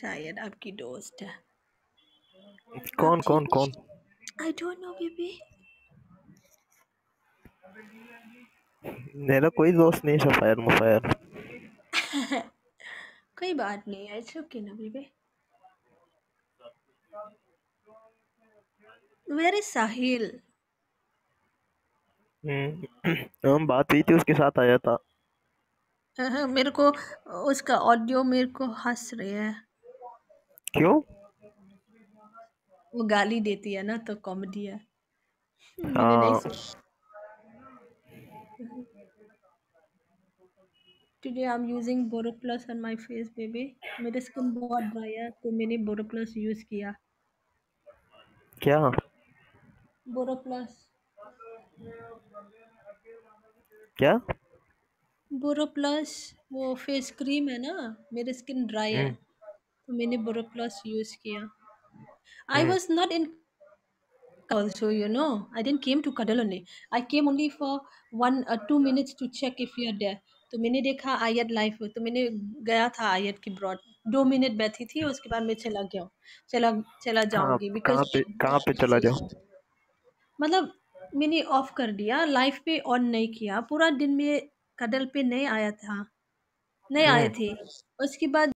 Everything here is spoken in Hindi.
शायद आपकी दोस्त है। कौन कौन कौन? आई डोंट नो बेबी मेरा कोई दोस्त नहीं सफायर मुफायर। कोई बात नहीं है इट्स ओके ना बेबी वेयर इज़ साहिल हम बात हुई थी उसके साथ आया था। हाँ, मेरे को उसका ऑडियो मेरे को हंस रहा है। क्यों? वो गाली देती है ना तो कॉमेडी है। मैंने नहीं सुना। Today I am using Boroplus on my face baby मेरी स्किन बहुत ड्राई है तो मैंने बोरोप्लस यूज़ किया। क्या? बोरोप्लस क्या? बोरोप्लस वो फेस क्रीम है ना मेरी स्किन ड्राई है। हम्म। तो मैंने बोरोप्लस यूज़ किया। आई हम्म। was not in also you know i didn't came to cuddle only. I came only for one or two minutes to check if you are there. तो मैंने देखा आयत लाइफ तो मैंने गया था आयत की ब्रॉड दो मिनट बैठी थी उसके बाद मैं चला गया चला चला कहाँ जाऊँगी कहाँ बिकॉज़ पे कहाँ पे चला जाओ मतलब मैंने ऑफ़ कर दिया लाइफ पे ऑन नहीं किया। पूरा दिन में कदल पे नहीं आया था नहीं आए हम्म थे। उसके बाद